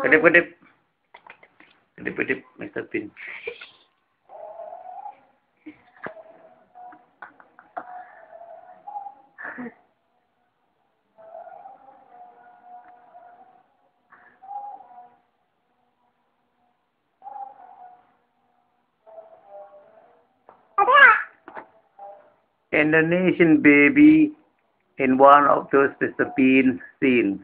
Kedip, kedip. Kedip, kedip, Mr. Pin. Indonesian baby in one of those Mr. Bean scenes.